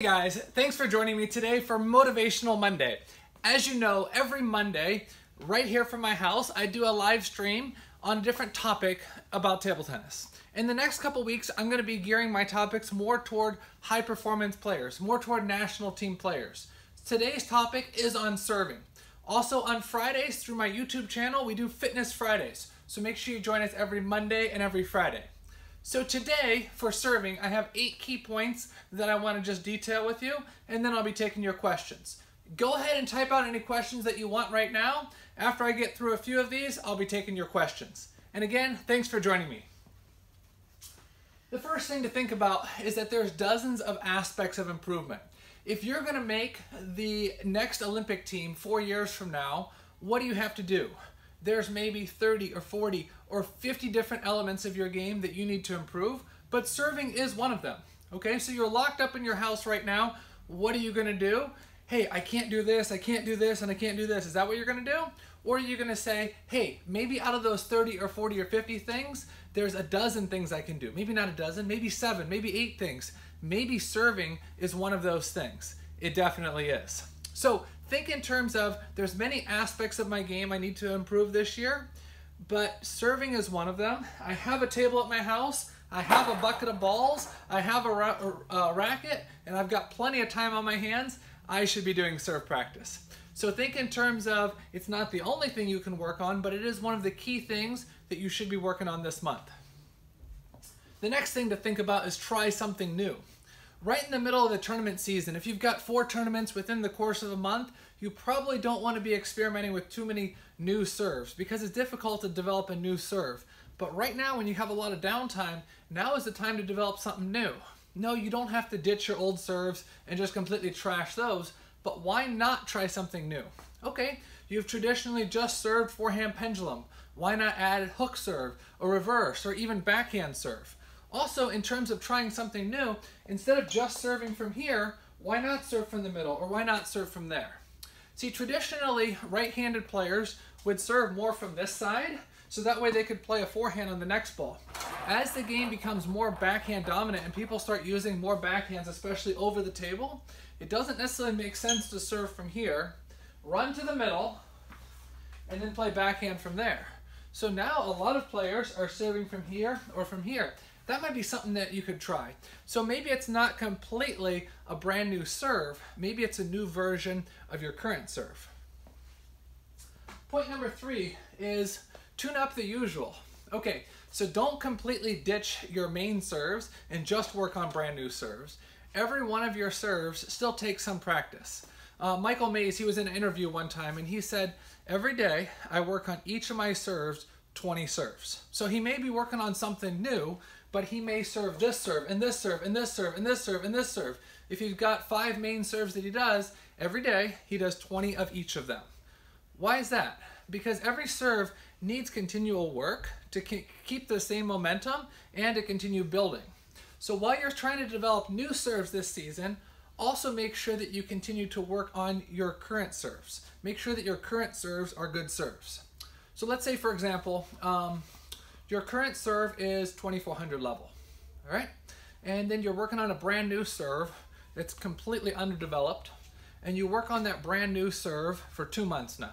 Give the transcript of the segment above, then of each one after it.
Hey guys, thanks for joining me today for Motivational Monday. As you know, every Monday, right here from my house, I do a live stream on a different topic about table tennis. In the next couple weeks, I'm going to be gearing my topics more toward high performance players, more toward national team players. Today's topic is on serving. Also on Fridays through my YouTube channel, we do Fitness Fridays. So make sure you join us every Monday and every Friday. So today, for serving, I have eight key points that I want to just detail with you, and then I'll be taking your questions. Go ahead and type out any questions that you want right now. After I get through a few of these, I'll be taking your questions. And again, thanks for joining me. The first thing to think about is that there's dozens of aspects of improvement. If you're going to make the next Olympic team four years from now, what do you have to do? There's maybe 30 or 40 or 50 different elements of your game that you need to improve, but serving is one of them. Okay, so you're locked up in your house right now. What are you gonna do? Hey, I can't do this, I can't do this, and I can't do this. Is that what you're gonna do? Or are you gonna say, hey, maybe out of those 30 or 40 or 50 things, there's a dozen things I can do. Maybe not a dozen, maybe seven, maybe eight things. Maybe serving is one of those things. It definitely is. So think in terms of there's many aspects of my game I need to improve this year, but serving is one of them. I have a table at my house. I have a bucket of balls. I have a, ra a racket, and I've got plenty of time on my hands. I should be doing serve practice. So think in terms of it's not the only thing you can work on, but it is one of the key things that you should be working on this month. The next thing to think about is try something new right in the middle of the tournament season, if you've got four tournaments within the course of a month, you probably don't want to be experimenting with too many new serves because it's difficult to develop a new serve. But right now, when you have a lot of downtime, now is the time to develop something new. No, you don't have to ditch your old serves and just completely trash those, but why not try something new? Okay, you've traditionally just served forehand pendulum. Why not add hook serve, or reverse, or even backhand serve? Also, in terms of trying something new, instead of just serving from here, why not serve from the middle or why not serve from there? See, traditionally, right-handed players would serve more from this side, so that way they could play a forehand on the next ball. As the game becomes more backhand dominant and people start using more backhands, especially over the table, it doesn't necessarily make sense to serve from here, run to the middle, and then play backhand from there. So now a lot of players are serving from here or from here that might be something that you could try. So maybe it's not completely a brand new serve, maybe it's a new version of your current serve. Point number three is tune up the usual. Okay, so don't completely ditch your main serves and just work on brand new serves. Every one of your serves still takes some practice. Uh, Michael Maze, he was in an interview one time and he said, every day I work on each of my serves 20 serves. So he may be working on something new, but he may serve this serve and this serve and this serve and this serve and this serve. If you've got five main serves that he does, every day he does 20 of each of them. Why is that? Because every serve needs continual work to keep the same momentum and to continue building. So while you're trying to develop new serves this season, also make sure that you continue to work on your current serves. Make sure that your current serves are good serves. So let's say, for example, um, your current serve is 2400 level, all right? And then you're working on a brand new serve that's completely underdeveloped, and you work on that brand new serve for two months now.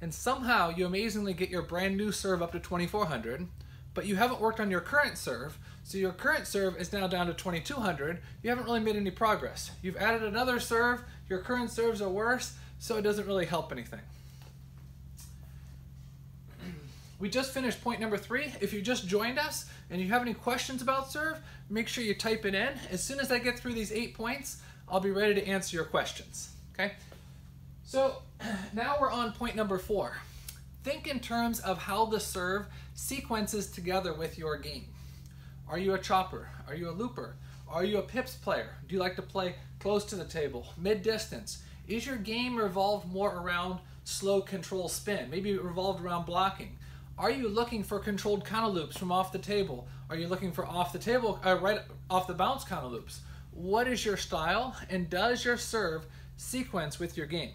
And somehow you amazingly get your brand new serve up to 2400, but you haven't worked on your current serve, so your current serve is now down to 2200. You haven't really made any progress. You've added another serve, your current serves are worse, so it doesn't really help anything. We just finished point number three. If you just joined us and you have any questions about serve, make sure you type it in. As soon as I get through these eight points, I'll be ready to answer your questions, okay? So now we're on point number four. Think in terms of how the serve sequences together with your game. Are you a chopper? Are you a looper? Are you a pips player? Do you like to play close to the table, mid-distance? Is your game revolved more around slow control spin? Maybe it revolved around blocking. Are you looking for controlled counter loops from off the table? Are you looking for off the table, uh, right off the bounce counter loops? What is your style and does your serve sequence with your game?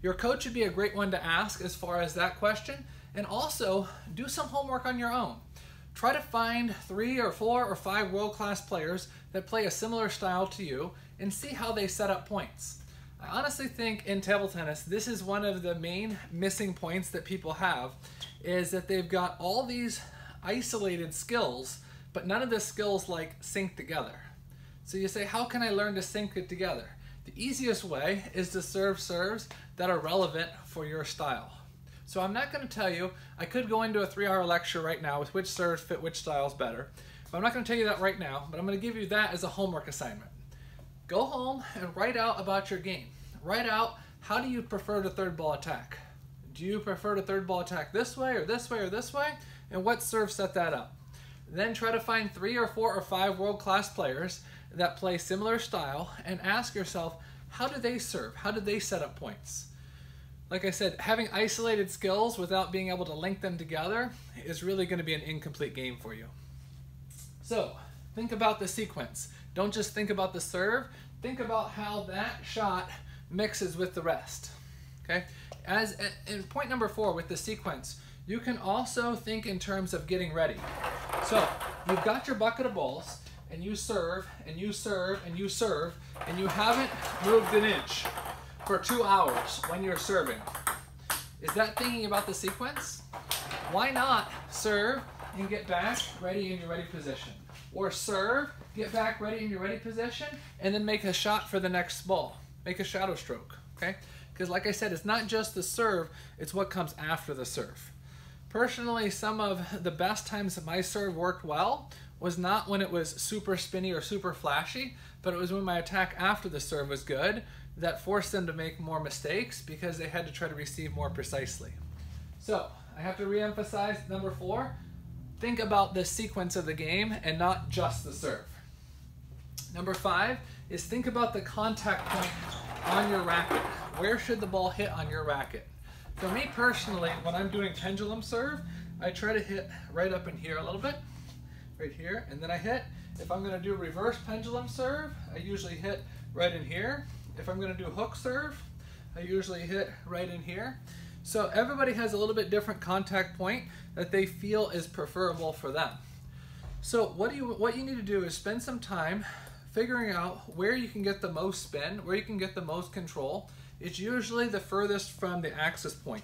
Your coach would be a great one to ask as far as that question and also do some homework on your own. try to find three or four or five world-class players that play a similar style to you and see how they set up points. I honestly think in table tennis, this is one of the main missing points that people have, is that they've got all these isolated skills, but none of the skills like sync together. So you say, how can I learn to sync it together? The easiest way is to serve serves that are relevant for your style. So I'm not going to tell you, I could go into a three hour lecture right now with which serves fit which styles better, but I'm not going to tell you that right now, but I'm going to give you that as a homework assignment. Go home and write out about your game. Write out how do you prefer to third ball attack? Do you prefer to third ball attack this way or this way or this way? And what serve set that up? Then try to find three or four or five world class players that play similar style and ask yourself, how do they serve? How do they set up points? Like I said, having isolated skills without being able to link them together is really going to be an incomplete game for you. So, think about the sequence. Don't just think about the serve, think about how that shot mixes with the rest. Okay? As in point number 4 with the sequence, you can also think in terms of getting ready. So, you've got your bucket of balls and you serve and you serve and you serve and you haven't moved an inch for two hours when you're serving. Is that thinking about the sequence? Why not serve and get back ready in your ready position? Or serve, get back ready in your ready position, and then make a shot for the next ball. Make a shadow stroke, okay? Because like I said, it's not just the serve, it's what comes after the serve. Personally, some of the best times that my serve worked well was not when it was super spinny or super flashy, but it was when my attack after the serve was good that forced them to make more mistakes because they had to try to receive more precisely. So I have to re-emphasize number four, think about the sequence of the game and not just the serve. Number five is think about the contact point on your racket. Where should the ball hit on your racket? For me personally, when I'm doing pendulum serve, I try to hit right up in here a little bit right here, and then I hit. If I'm gonna do reverse pendulum serve, I usually hit right in here. If I'm gonna do hook serve, I usually hit right in here. So everybody has a little bit different contact point that they feel is preferable for them. So what do you what you need to do is spend some time figuring out where you can get the most spin, where you can get the most control. It's usually the furthest from the axis point.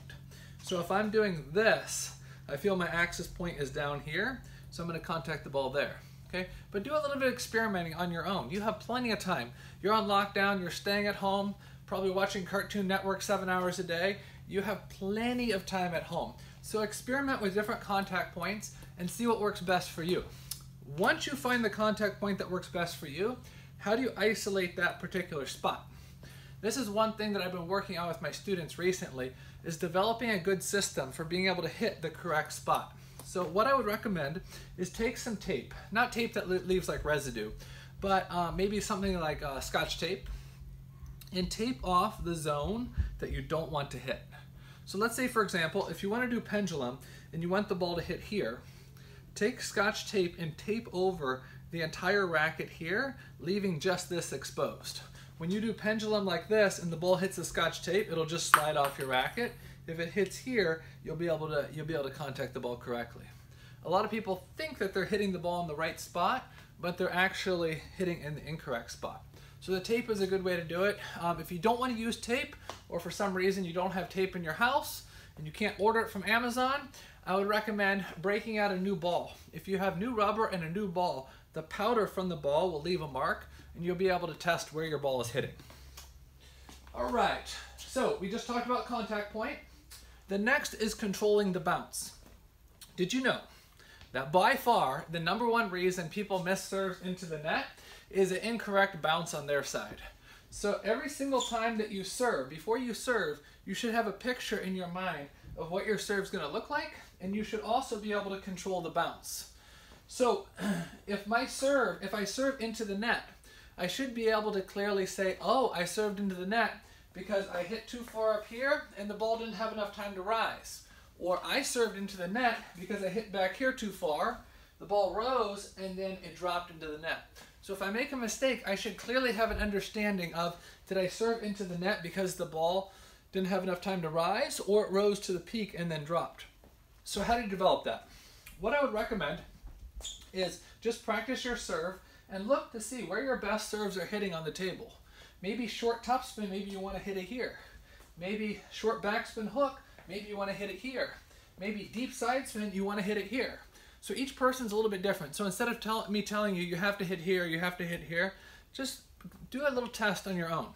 So if I'm doing this, I feel my axis point is down here. So I'm going to contact the ball there. Okay, but do a little bit of experimenting on your own. You have plenty of time. You're on lockdown, you're staying at home, probably watching Cartoon Network seven hours a day. You have plenty of time at home. So experiment with different contact points and see what works best for you. Once you find the contact point that works best for you, how do you isolate that particular spot? This is one thing that I've been working on with my students recently, is developing a good system for being able to hit the correct spot. So what I would recommend is take some tape, not tape that leaves like residue, but uh, maybe something like uh, scotch tape, and tape off the zone that you don't want to hit. So let's say, for example, if you want to do pendulum and you want the ball to hit here, take scotch tape and tape over the entire racket here, leaving just this exposed. When you do pendulum like this and the ball hits the scotch tape, it'll just slide off your racket if it hits here, you'll be able to you'll be able to contact the ball correctly. A lot of people think that they're hitting the ball in the right spot, but they're actually hitting in the incorrect spot. So the tape is a good way to do it. Um, if you don't want to use tape, or for some reason you don't have tape in your house, and you can't order it from Amazon, I would recommend breaking out a new ball. If you have new rubber and a new ball, the powder from the ball will leave a mark, and you'll be able to test where your ball is hitting. All right, so we just talked about contact point. The next is controlling the bounce. Did you know that by far the number one reason people miss serves into the net is an incorrect bounce on their side? So every single time that you serve, before you serve, you should have a picture in your mind of what your serve is going to look like, and you should also be able to control the bounce. So if my serve, if I serve into the net, I should be able to clearly say, oh, I served into the net, because I hit too far up here and the ball didn't have enough time to rise. Or I served into the net because I hit back here too far, the ball rose and then it dropped into the net. So if I make a mistake, I should clearly have an understanding of did I serve into the net because the ball didn't have enough time to rise or it rose to the peak and then dropped. So how do you develop that? What I would recommend is just practice your serve and look to see where your best serves are hitting on the table. Maybe short topspin, maybe you want to hit it here. Maybe short backspin hook, maybe you want to hit it here. Maybe deep side spin, you want to hit it here. So each person's a little bit different. So instead of tell, me telling you, you have to hit here, you have to hit here, just do a little test on your own.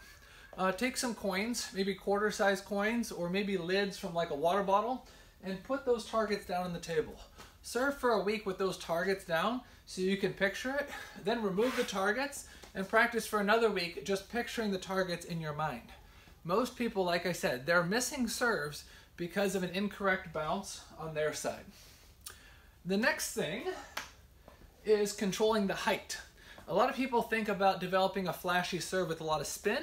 Uh, take some coins, maybe quarter size coins, or maybe lids from like a water bottle, and put those targets down on the table. Serve for a week with those targets down so you can picture it. Then remove the targets and practice for another week just picturing the targets in your mind. Most people, like I said, they're missing serves because of an incorrect bounce on their side. The next thing is controlling the height. A lot of people think about developing a flashy serve with a lot of spin.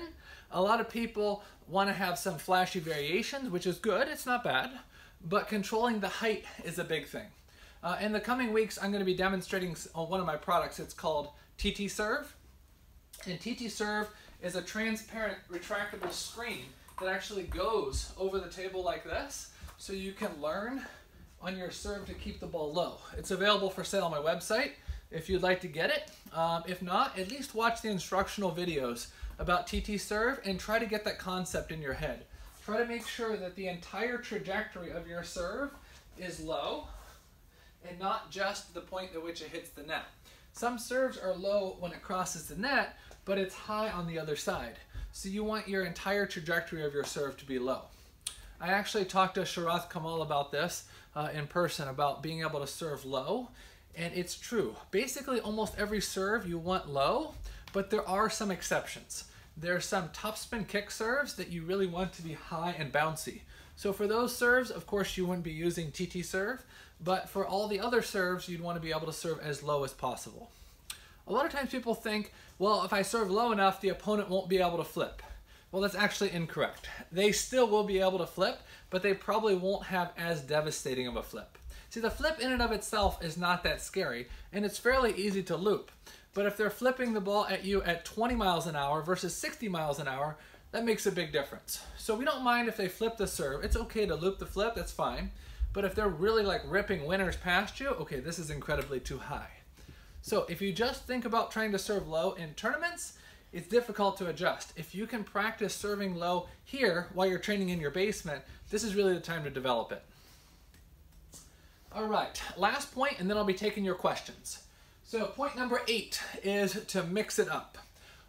A lot of people want to have some flashy variations, which is good, it's not bad, but controlling the height is a big thing. Uh, in the coming weeks, I'm going to be demonstrating on one of my products. It's called TT Serve. And TT Serve is a transparent retractable screen that actually goes over the table like this so you can learn on your serve to keep the ball low. It's available for sale on my website if you'd like to get it. Um, if not, at least watch the instructional videos about TT Serve and try to get that concept in your head. Try to make sure that the entire trajectory of your serve is low and not just the point at which it hits the net. Some serves are low when it crosses the net, but it's high on the other side. So you want your entire trajectory of your serve to be low. I actually talked to Sharath Kamal about this uh, in person, about being able to serve low, and it's true. Basically, almost every serve you want low, but there are some exceptions. There are some topspin kick serves that you really want to be high and bouncy. So for those serves, of course, you wouldn't be using TT serve, but for all the other serves, you'd want to be able to serve as low as possible. A lot of times people think, well, if I serve low enough, the opponent won't be able to flip. Well, that's actually incorrect. They still will be able to flip, but they probably won't have as devastating of a flip. See, the flip in and of itself is not that scary, and it's fairly easy to loop. But if they're flipping the ball at you at 20 miles an hour versus 60 miles an hour, that makes a big difference. So we don't mind if they flip the serve. It's okay to loop the flip, that's fine. But if they're really like ripping winners past you, okay, this is incredibly too high. So if you just think about trying to serve low in tournaments, it's difficult to adjust. If you can practice serving low here while you're training in your basement, this is really the time to develop it. All right, last point, and then I'll be taking your questions. So point number eight is to mix it up.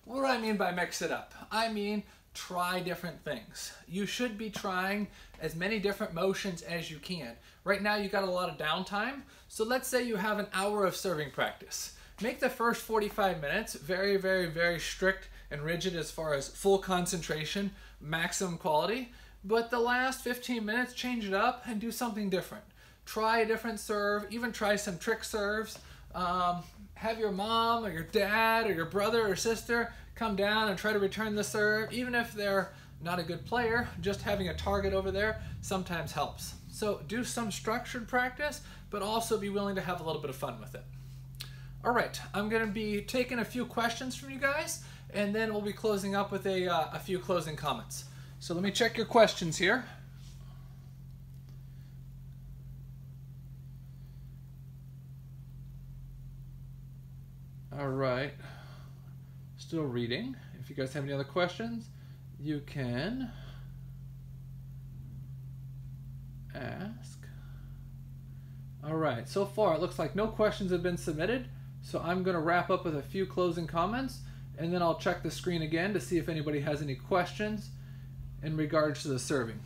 What do I mean by mix it up? I mean try different things. You should be trying as many different motions as you can. Right now you got a lot of downtime, so let's say you have an hour of serving practice. Make the first 45 minutes very, very, very strict and rigid as far as full concentration, maximum quality, but the last 15 minutes change it up and do something different. Try a different serve, even try some trick serves. Um, have your mom or your dad or your brother or sister come down and try to return the serve, even if they're not a good player, just having a target over there sometimes helps. So do some structured practice, but also be willing to have a little bit of fun with it. All right, I'm gonna be taking a few questions from you guys, and then we'll be closing up with a, uh, a few closing comments. So let me check your questions here. All right, still reading. If you guys have any other questions, you can ask. All right, so far it looks like no questions have been submitted. So I'm going to wrap up with a few closing comments and then I'll check the screen again to see if anybody has any questions in regards to the serving.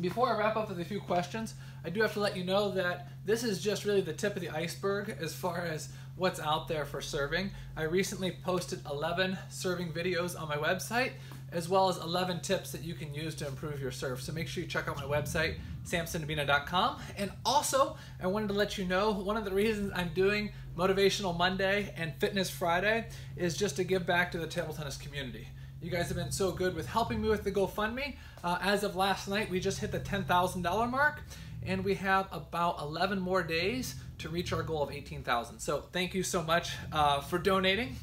Before I wrap up with a few questions, I do have to let you know that this is just really the tip of the iceberg as far as what's out there for serving. I recently posted 11 serving videos on my website as well as 11 tips that you can use to improve your serve. So make sure you check out my website, samsondubina.com. And also, I wanted to let you know one of the reasons I'm doing Motivational Monday and Fitness Friday is just to give back to the table tennis community. You guys have been so good with helping me with the GoFundMe. Uh, as of last night, we just hit the $10,000 mark, and we have about 11 more days to reach our goal of 18,000. So thank you so much uh, for donating.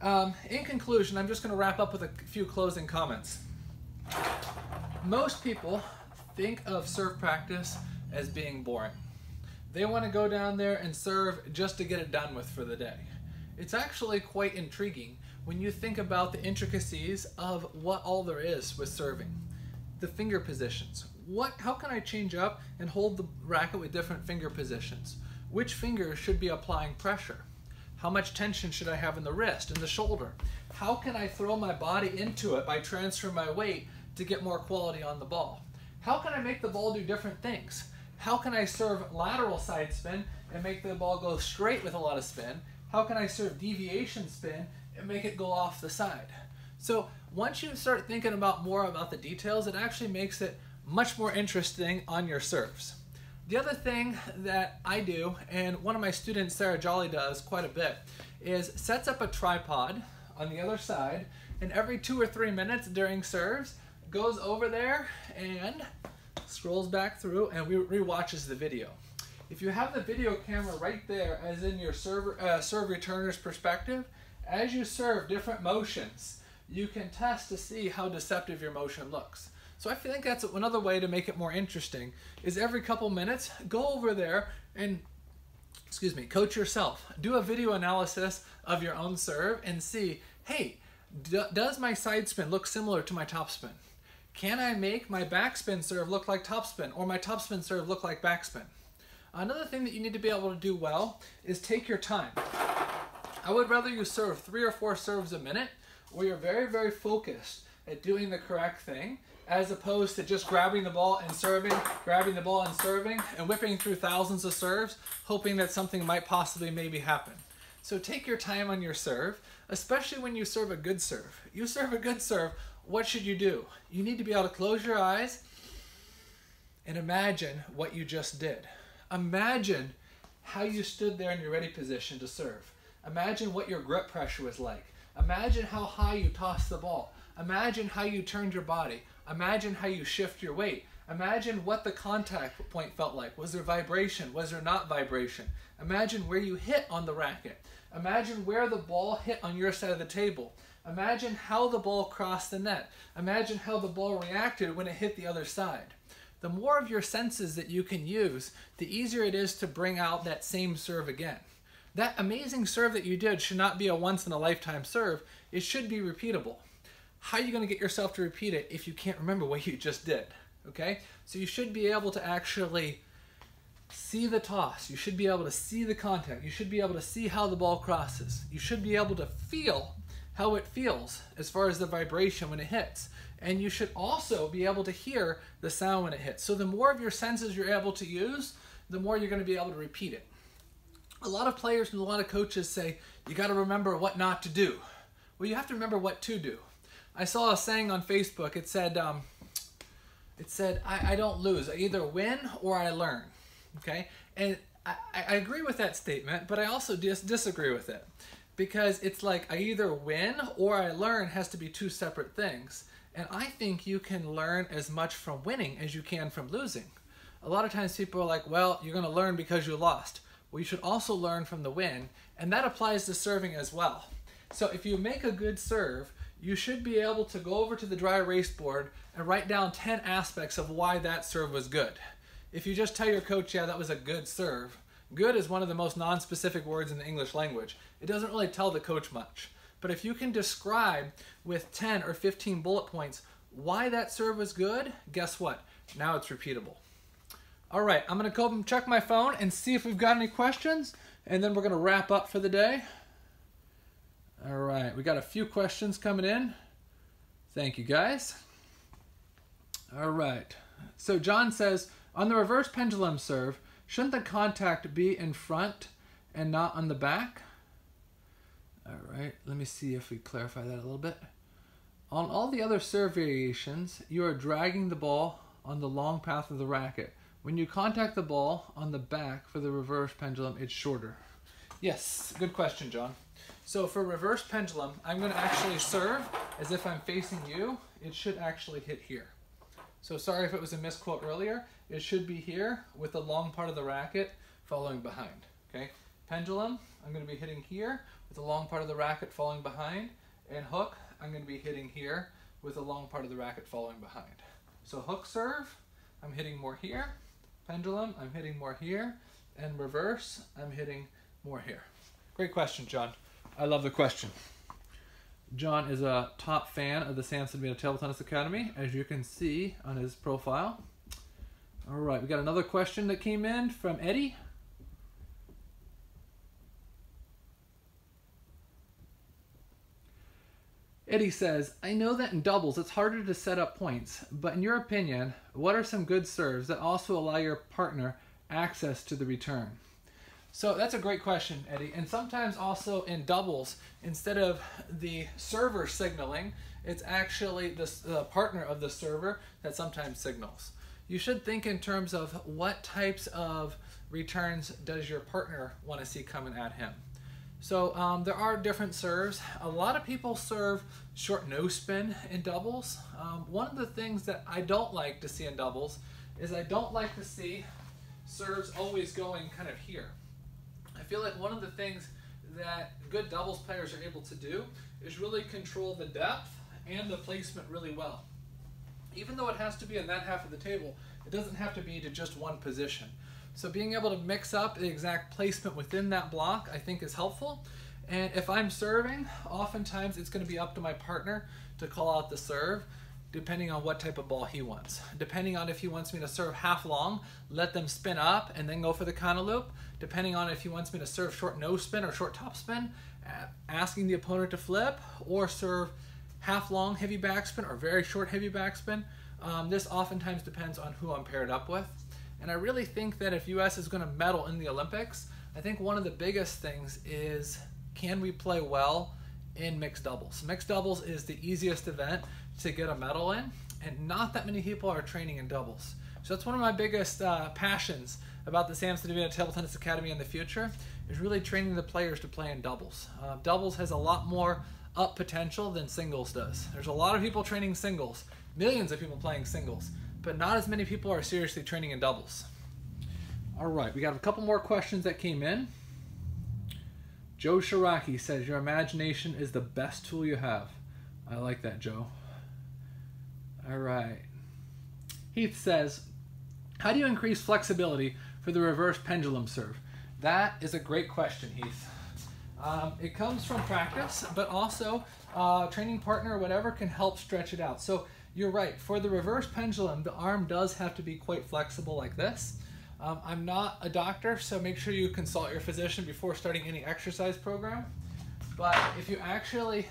Um, in conclusion, I'm just going to wrap up with a few closing comments. Most people think of serve practice as being boring. They want to go down there and serve just to get it done with for the day. It's actually quite intriguing when you think about the intricacies of what all there is with serving. The finger positions. What how can I change up and hold the racket with different finger positions? Which finger should be applying pressure? How much tension should I have in the wrist and the shoulder? How can I throw my body into it by transferring my weight to get more quality on the ball? How can I make the ball do different things? How can I serve lateral side spin and make the ball go straight with a lot of spin? How can I serve deviation spin and make it go off the side? So once you start thinking about more about the details, it actually makes it much more interesting on your serves. The other thing that I do, and one of my students, Sarah Jalli, does quite a bit, is sets up a tripod on the other side, and every two or three minutes during serves, goes over there and scrolls back through and re-watches the video. If you have the video camera right there, as in your server, uh, serve returner's perspective, as you serve different motions, you can test to see how deceptive your motion looks. So I think that's another way to make it more interesting, is every couple minutes, go over there and, excuse me, coach yourself. Do a video analysis of your own serve and see, hey, does my side spin look similar to my top spin? Can I make my backspin serve look like topspin or my topspin serve look like backspin? Another thing that you need to be able to do well is take your time. I would rather you serve three or four serves a minute where you're very, very focused at doing the correct thing as opposed to just grabbing the ball and serving, grabbing the ball and serving, and whipping through thousands of serves, hoping that something might possibly maybe happen. So take your time on your serve, especially when you serve a good serve. You serve a good serve, what should you do? You need to be able to close your eyes and imagine what you just did. Imagine how you stood there in your ready position to serve. Imagine what your grip pressure was like. Imagine how high you tossed the ball. Imagine how you turned your body. Imagine how you shift your weight. Imagine what the contact point felt like. Was there vibration? Was there not vibration? Imagine where you hit on the racket. Imagine where the ball hit on your side of the table. Imagine how the ball crossed the net. Imagine how the ball reacted when it hit the other side the more of your senses that you can use, the easier it is to bring out that same serve again. That amazing serve that you did should not be a once in a lifetime serve, it should be repeatable. How are you going to get yourself to repeat it if you can't remember what you just did? Okay? So you should be able to actually see the toss. You should be able to see the contact. You should be able to see how the ball crosses. You should be able to feel how it feels as far as the vibration when it hits. And you should also be able to hear the sound when it hits. So the more of your senses you're able to use, the more you're going to be able to repeat it. A lot of players and a lot of coaches say, you got to remember what not to do. Well, you have to remember what to do. I saw a saying on Facebook. It said, um, it said, I, I don't lose. I either win or I learn. Okay? And I, I agree with that statement, but I also dis- disagree with it. Because it's like I either win or I learn has to be two separate things. And I think you can learn as much from winning as you can from losing. A lot of times people are like, well, you're going to learn because you lost. Well, you should also learn from the win, and that applies to serving as well. So if you make a good serve, you should be able to go over to the dry erase board and write down 10 aspects of why that serve was good. If you just tell your coach, yeah, that was a good serve, good is one of the most non-specific words in the English language. It doesn't really tell the coach much. But if you can describe with 10 or 15 bullet points why that serve was good, guess what? Now it's repeatable. All right, I'm gonna go and check my phone and see if we've got any questions, and then we're gonna wrap up for the day. All right, we got a few questions coming in. Thank you guys. All right, so John says, on the reverse pendulum serve, shouldn't the contact be in front and not on the back? All right, let me see if we clarify that a little bit. On all the other serve variations, you are dragging the ball on the long path of the racket. When you contact the ball on the back for the reverse pendulum, it's shorter. Yes, good question, John. So for reverse pendulum, I'm going to actually serve as if I'm facing you. It should actually hit here. So sorry if it was a misquote earlier. It should be here with the long part of the racket following behind. Okay, pendulum, I'm going to be hitting here with the long part of the racket falling behind, and hook, I'm going to be hitting here with the long part of the racket falling behind. So hook serve, I'm hitting more here, pendulum, I'm hitting more here, and reverse, I'm hitting more here. Great question, John. I love the question. John is a top fan of the Samson Dubina Table Tennis Academy, as you can see on his profile. All right, we got another question that came in from Eddie. Eddie says, I know that in doubles it's harder to set up points, but in your opinion, what are some good serves that also allow your partner access to the return? So that's a great question, Eddie. And sometimes also in doubles, instead of the server signaling, it's actually the, the partner of the server that sometimes signals. You should think in terms of what types of returns does your partner want to see coming at him. So um, there are different serves. A lot of people serve short no spin in doubles. Um, one of the things that I don't like to see in doubles is I don't like to see serves always going kind of here. Feel like one of the things that good doubles players are able to do is really control the depth and the placement really well. Even though it has to be in that half of the table, it doesn't have to be to just one position. So being able to mix up the exact placement within that block I think is helpful. And if I'm serving, oftentimes it's going to be up to my partner to call out the serve depending on what type of ball he wants. Depending on if he wants me to serve half long, let them spin up and then go for the counter loop. Depending on if he wants me to serve short no spin or short top spin, asking the opponent to flip or serve half long heavy backspin or very short heavy backspin. Um, this oftentimes depends on who I'm paired up with. And I really think that if US is going to medal in the Olympics, I think one of the biggest things is can we play well in mixed doubles? Mixed doubles is the easiest event to get a medal in, and not that many people are training in doubles. So that's one of my biggest uh, passions about the Samson Dubina Table Tennis Academy in the future is really training the players to play in doubles. Uh, doubles has a lot more up potential than singles does. There's a lot of people training singles, millions of people playing singles but not as many people are seriously training in doubles. All right, we got a couple more questions that came in. Joe Shiraki says, Your imagination is the best tool you have. I like that, Joe. All right. Heath says, How do you increase flexibility for the reverse pendulum serve? That is a great question, Heath. Um, it comes from practice, but also uh, training partner or whatever can help stretch it out. So you're right. For the reverse pendulum, the arm does have to be quite flexible like this. Um, I'm not a doctor, so make sure you consult your physician before starting any exercise program. But if you actually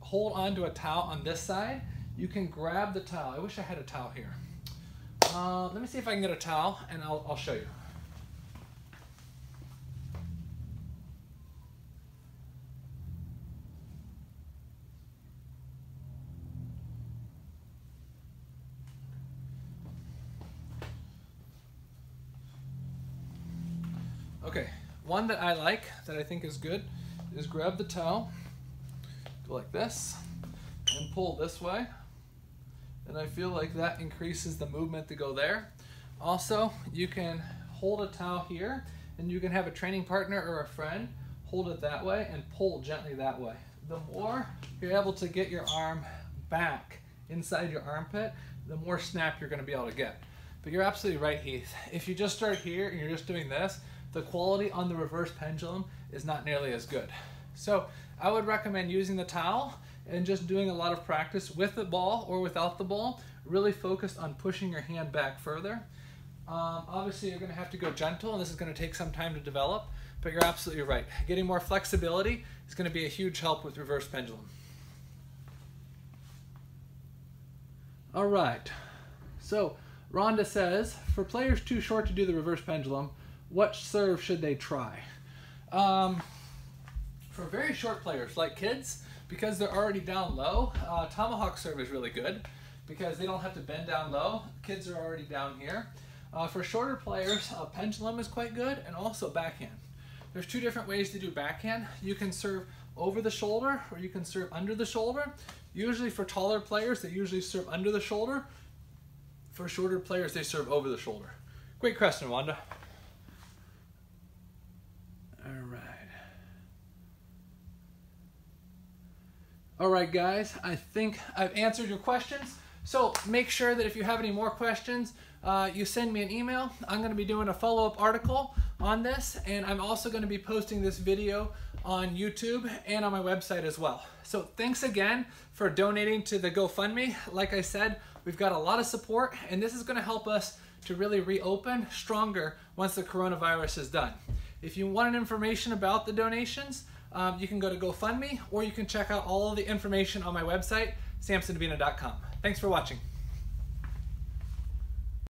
hold onto a towel on this side, you can grab the towel. I wish I had a towel here. Uh, let me see if I can get a towel and I'll, I'll show you. Okay, one that I like, that I think is good, is grab the towel, go like this, and pull this way. And I feel like that increases the movement to go there. Also, you can hold a towel here, and you can have a training partner or a friend hold it that way and pull gently that way. The more you're able to get your arm back inside your armpit, the more snap you're going to be able to get. But you're absolutely right, Heath. If you just start here and you're just doing this, the quality on the reverse pendulum is not nearly as good. So I would recommend using the towel and just doing a lot of practice with the ball or without the ball, really focused on pushing your hand back further. Um, obviously, you're going to have to go gentle, and this is going to take some time to develop, but you're absolutely right. Getting more flexibility is going to be a huge help with reverse pendulum. All right. So, Rhonda says, for players too short to do the reverse pendulum, what serve should they try? Um, for very short players like kids, because they're already down low, uh, tomahawk serve is really good because they don't have to bend down low. Kids are already down here. Uh, for shorter players, a pendulum is quite good and also backhand. There's two different ways to do backhand. You can serve over the shoulder or you can serve under the shoulder. Usually for taller players, they usually serve under the shoulder. For shorter players, they serve over the shoulder. Great question, Wanda. All right, guys, I think I've answered your questions. So make sure that if you have any more questions, uh, you send me an email. I'm going to be doing a follow-up article on this, and I'm also going to be posting this video on YouTube and on my website as well. So thanks again for donating to the GoFundMe. Like I said, we've got a lot of support, and this is going to help us to really reopen stronger once the coronavirus is done. If you want information about the donations, um, you can go to GoFundMe or you can check out all the information on my website, samsondubina.com. Thanks for watching.